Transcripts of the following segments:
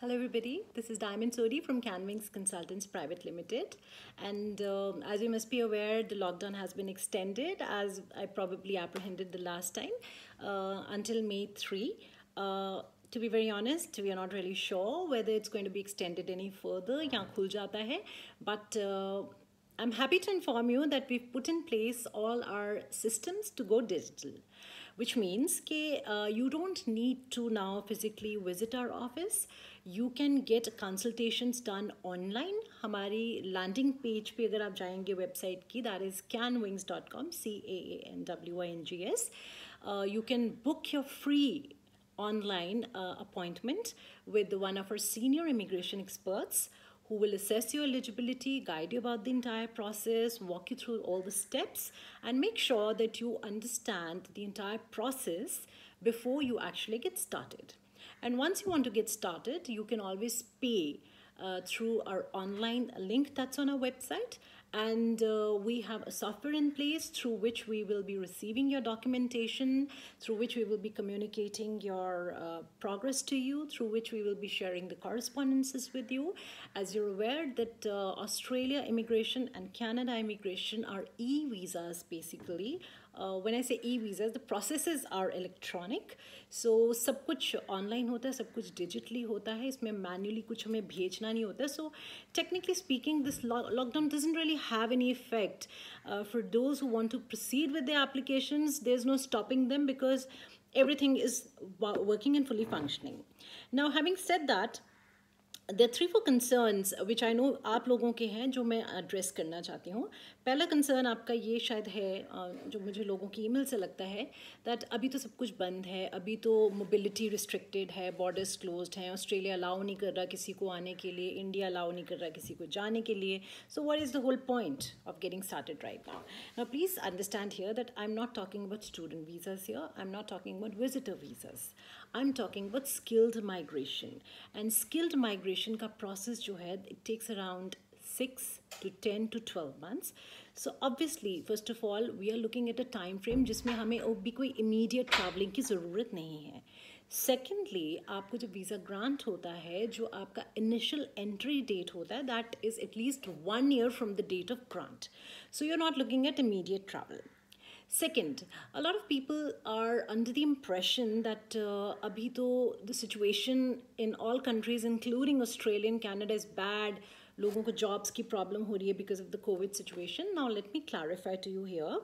Hello, everybody. This is Diamond Sodi from Canwings Consultants Private Limited. And um, as you must be aware, the lockdown has been extended, as I probably apprehended the last time, uh, until May 3. Uh, to be very honest, we are not really sure whether it's going to be extended any further. या खुल जाता है, but uh, I'm happy to inform you that we've put in place all our systems to go digital, which means that uh, you don't need to now physically visit our office. You can get consultations done online हमारी landing page पे अगर आप जाएंगे website की that is Canwings dot com C A N W I N G S you can book your free online uh, appointment with one of our senior immigration experts who will assess your eligibility, guide you about the entire process, walk you through all the steps, and make sure that you understand the entire process before you actually get started. And once you want to get started, you can always pay uh, through our online link that's on our website. And uh, we have a software in place through which we will be receiving your documentation through which we will be communicating your uh, progress to you through which we will be sharing the correspondences with you. As you're aware that uh, australia immigration and canada immigration are e-visas basically uh, when I say e-visas, the processes are electronic. So सब कुछ online होता है सब कुछ digitally होता है इसमें manually कुछ हमें भेजना नहीं होता So technically speaking, this lockdown doesn't really have any effect. Uh, for those who want to proceed with their applications, there's no stopping them because everything is working and fully functioning. Now, having said that, there are three four concerns which I know आप लोगों के हैं जो मैं address करना चाहती हूँ पहला कंसर्न आपका ये शायद है जो मुझे लोगों की ईमेल से लगता है दैट अभी तो सब कुछ बंद है, अभी तो मोबिलिटी रिस्ट्रिक्टेड है बॉर्डर्स क्लोज्ड हैं ऑस्ट्रेलिया अलाउ नहीं कर रहा किसी को आने के लिए इंडिया अलाउ नहीं कर रहा किसी को जाने के लिए so what is the whole point of getting started right now now please understand here that I am not talking about student visas here I am not talking about visitor visas I am talking about skilled migration and skilled migration का process जो है it takes around Six to 10 to 12 months so obviously first of all we are looking at a time frame जिसमें हमें भी कोई immediate traveling की ज़रूरत नहीं है सेकेंडली आपको जब वीज़ा ग्रांट होता है जो आपका इनिशियल एंट्री डेट होता है that is at least one year from the date of grant so you are not looking at immediate travel Second, a lot of people are under the impression that uh, abhi to the situation in all countries, including Australia and Canada, is bad. लोगों को jobs की problem हो रही है because of the covid situation now let me clarify to you here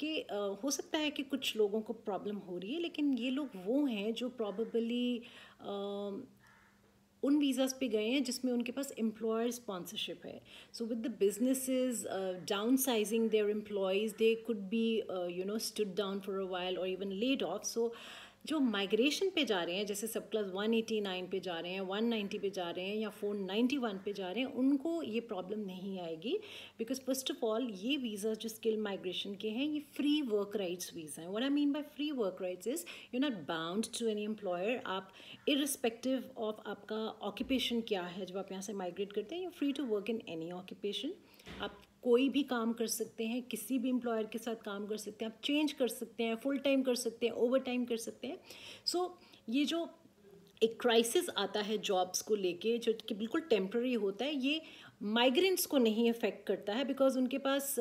कि हो सकता है कि कुछ लोगों को प्रॉब्लम हो रही है, लेकिन ये लोग वो हैं जो प्रॉबली उन वीज़ाज़ पे गए हैं जिसमें उनके पास एम्प्लॉयर स्पॉन्सरशिप है। So with the businesses downsizing their employees they could be you know stood down for a while और इवन लेड ऑफ़ सो जो माइग्रेशन पे जा रहे हैं, जैसे सब क्लास 189 पे जा रहे हैं 190 पे जा रहे हैं या 491 पे जा रहे हैं, उनको ये प्रॉब्लम नहीं आएगी बिकॉज़ फ़र्स्ट ऑफ़ ऑल ये वीज़ा जो स्किल माइग्रेशन के हैं, ये फ्री वर्क राइट्स वीज़ा हैं. One I mean by free work rights is you not bound to any employer आप इरिस्पेक्टिव ऑफ़ आपका ऑक्यूपेशन क्या है, जब आप यहाँ से माइग्रेट करते हैं you free to work in any occupation आप कोई भी काम कर सकते हैं किसी भी एम्प्लॉयर के साथ काम कर सकते हैं आप चेंज कर सकते हैं फुल टाइम कर सकते हैं ओवर टाइम कर सकते हैं। सो so, ये जो एक क्राइसिस आता है जॉब्स को लेके जो कि बिल्कुल टेम्प्ररी होता है ये माइग्रेंट्स को नहीं अफेक्ट करता है बिकॉज़ उनके पास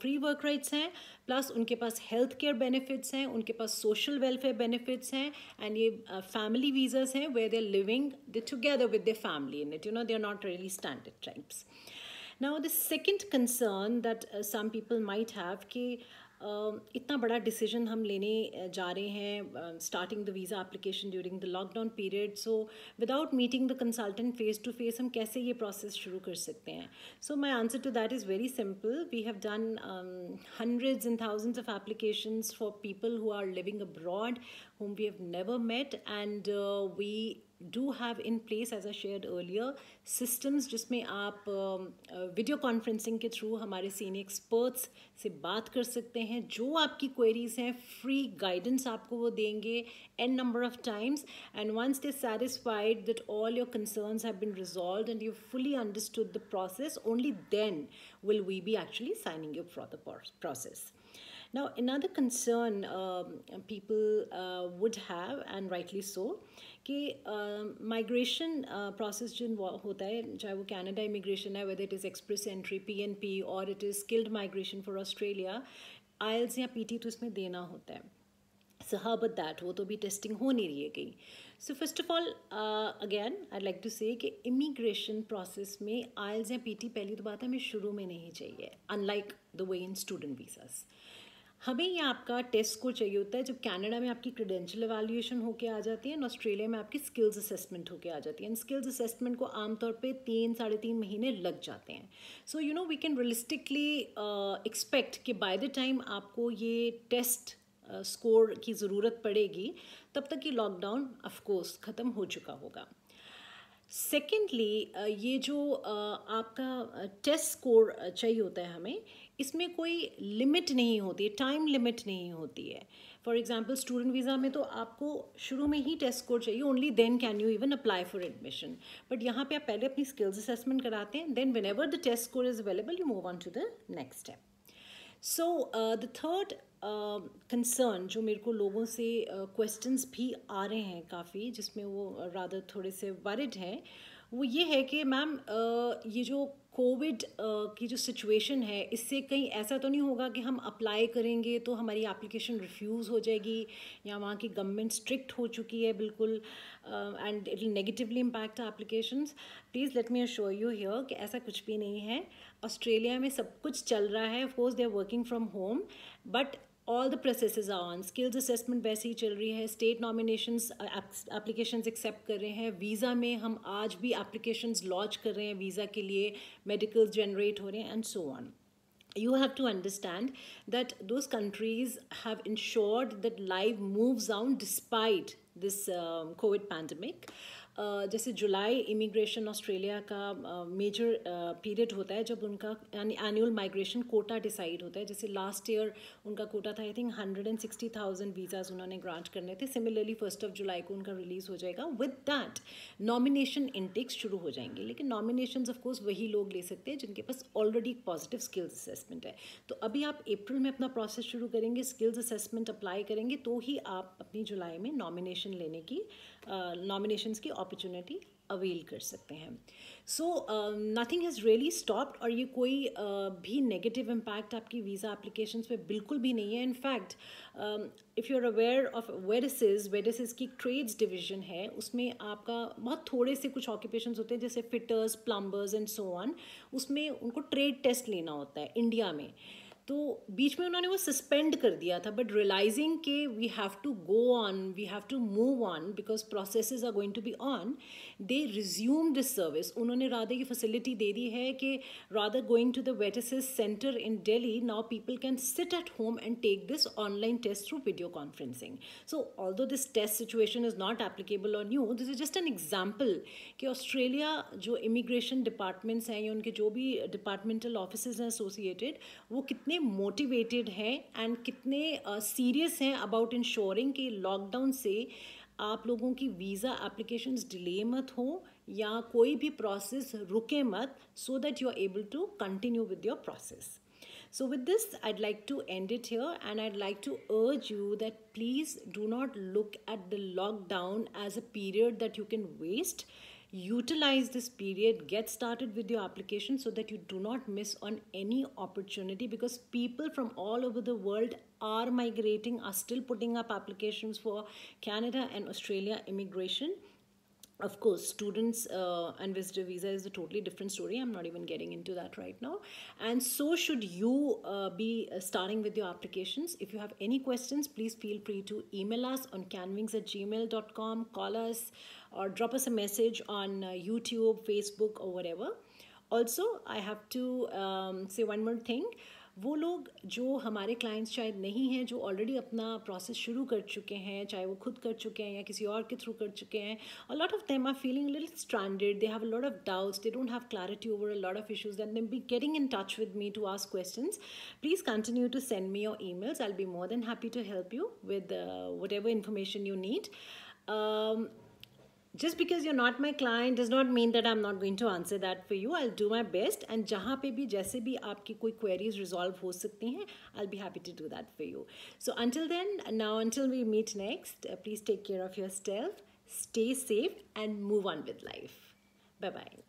फ्री वर्क राइट्स हैं प्लस उनके पास हेल्थ केयर बेनिफिट्स हैं उनके पास सोशल वेलफेयर बेनिफिट्स हैं एंड ये फैमिली वीज़ाज हैं where they are living they together with the family in it you know they are not really standard types now the second concern that some people might have कि इतना बड़ा decision हम लेने जा रहे हैं starting the visa application during the lockdown period so without meeting the consultant face to face हम कैसे ये प्रोसेस शुरू कर सकते हैं? So my answer to that is very simple we have done hundreds and thousands of application for people who are living abroad whom we have never met and we do have in place as I shared earlier systems जिसमें आप video uh, conferencing के through हमारे senior experts से बात कर सकते हैं जो आपकी क्वेरीज हैं फ्री गाइडेंस आपको वो देंगे an number of times and once they satisfied that all your concerns have been resolved and you fully understood the process only then will we be actually signing you for the process Now, another concern um, people uh, would have, and rightly so, कि migration process जो होता है, चाहे वो Canada immigration है whether it is express entry P N P और it is skilled migration for Australia IELTS या P T तो इसमें देना होता है। सो हाउ बट दैट वो तो भी टेस्टिंग हो नहीं रही है गई so first of all again I like to say कि इमिग्रेशन प्रोसेस में आयल्स या पी टी पहली तो बात है हमें शुरू में नहीं चाहिए unlike the way in student visas हमें ये आपका टेस्ट स्कोर चाहिए होता है जब कनाडा में आपकी क्रेडेंशियल एवेल्यूएशन होके आ जाती है ऑस्ट्रेलिया में आपकी स्किल्स असेसमेंट होके आ जाती है। एंड स्किल्स असेसमेंट को आमतौर पे तीन साढ़े तीन महीने लग जाते हैं। So you know we can realistically expect कि बाय द टाइम आपको ये टेस्ट स्कोर uh, की ज़रूरत पड़ेगी तब तक ये लॉकडाउन ऑफकोर्स ख़त्म हो चुका होगा। सेकेंडली uh, ये जो uh, आपका टेस्ट स्कोर चाहिए होता है हमें इसमें कोई लिमिट नहीं होती है टाइम लिमिट नहीं होती है। फॉर एग्ज़ाम्पल स्टूडेंट वीज़ा में तो आपको शुरू में ही टेस्ट स्कोर चाहिए only then can you even apply for admission but यहाँ पे आप पहले अपनी स्किल्स असेसमेंट कराते हैं then whenever the test score is available you move on to the next step so the third concern जो मेरे को लोगों से क्वेश्चंस uh, भी आ रहे हैं काफ़ी जिसमें वो रादर थोड़े से वरिड हैं वो ये है कि मैम uh, ये जो कोविड की जो सिचुएशन है, इससे कहीं ऐसा तो नहीं होगा कि हम अप्लाई करेंगे तो हमारी एप्लीकेशन रिफ्यूज़ हो जाएगी या वहाँ की गवर्नमेंट स्ट्रिक्ट हो चुकी है बिल्कुल and it will negatively impact applications please let me assure you here कि ऐसा कुछ भी नहीं है। ऑस्ट्रेलिया में सब कुछ चल रहा है। Of course they are working from home but all the process are on skills assessment वैसे ही चल रही है स्टेट नॉमिनेशन एप्लीकेशन एक्सेप्ट कर रहे हैं। वीज़ा में हम आज भी एप्लीकेशन लॉन्च कर रहे हैं वीज़ा के लिए मेडिकल जनरेट हो रहे हैं and so on have to understand that those countries have ensured that life moves on despite this um, COVID pandemic. जैसे जुलाई इमिग्रेशन ऑस्ट्रेलिया का मेजर पीरियड होता है जब उनका एनुअल माइग्रेशन कोटा डिसाइड होता है। जैसे लास्ट ईयर उनका कोटा था I think hundred and sixty thousand visas उन्होंने ग्रांट करने थे। सिमिलरली फ़र्स्ट ऑफ़ जुलाई को उनका रिलीज़ हो जाएगा। विद दैट नॉमिनेशन इंटेक्स शुरू हो जाएँगे। लेकिन नॉमिनेशन ऑफकोर्स वही लोग ले सकते हैं जिनके पास ऑलरेडी पॉजिटिव स्किल्स असेसमेंट है। तो अभी आप अप्रैल में अपना प्रोसेस शुरू करेंगे स्किल्स असेसमेंट अप्लाई करेंगे तो ही आप अपनी जुलाई में नॉमिनेशन लेने की नॉमिनेशंस की अपॉर्चुनिटी अवेल कर सकते हैं। So nothing has really stopped और ये कोई uh, भी नेगेटिव इम्पैक्ट आपकी वीज़ा एप्लीकेशन पे बिल्कुल भी नहीं है। In fact if you are aware of VETASSESS VETASSESS की ट्रेड्स डिवीज़न है उसमें आपका बहुत थोड़े से कुछ ऑक्यूपेशन होते हैं जैसे fitters plumbers and so on उसमें उनको ट्रेड टेस्ट लेना होता है इंडिया में। तो बीच में उन्होंने वो सस्पेंड कर दिया था बट रियलाइजिंग के we have to go on we have to move on because process are going to be on they resume this service उन्होंने राधे की फैसिलिटी दे दी है कि rather going to the VETASSESS centre in Delhi now people can sit at home and take this online test through video conferencing so although this test situation is not applicable on you this is just an example कि Australia जो immigration departments हैं या उनके जो भी departmental office हैं associated वो कितने कितने मोटिवेटेड हैं एंड कितने सीरियस uh, हैं अबाउट इंश्योरिंग कि लॉकडाउन से आप लोगों की वीज़ा एप्लीकेशंस डिले मत हो या कोई भी प्रोसेस रुके मत so that you are able to continue with your process So with this, I'd like to end it here and I'd like to urge you that please do not look at the lockdown as a period that you can waste utilize this period get started with your application so that you do not miss on any opportunity because people from all over the world are migrating are still putting up applications for canada and australia immigration of course students uh, and visitor visa is a totally different story. I'm not even getting into that right now. And so should you uh, be uh, starting with your applications. If you have any questions please feel free to email us on canwings at gmail.com call us or drop us a message on uh, youtube facebook or whatever. Also i have to um, say one more thing वो लोग जो हमारे clients शायद नहीं हैं, जो already अपना process शुरू कर चुके हैं, चाहे वो खुद कर चुके हैं या किसी और के थ्रू कर चुके हैं और lot of them are feeling little stranded they have a lot of doubts they don't have clarity over a lot of issues that them be getting in touch with me to ask question please continue to send me your emails I be more than happy to help you with whatever information you need just because you're not my client does not mean that I'm not going to answer that for you. I'll do my best and जहाँ पे भी जैसे भी आपकी कोई queries resolve हो सकती हैं I'll be happy to do that for you. So until then, now until we meet next, uh, please take care of yourself. stay safe, and move on with life. Bye bye.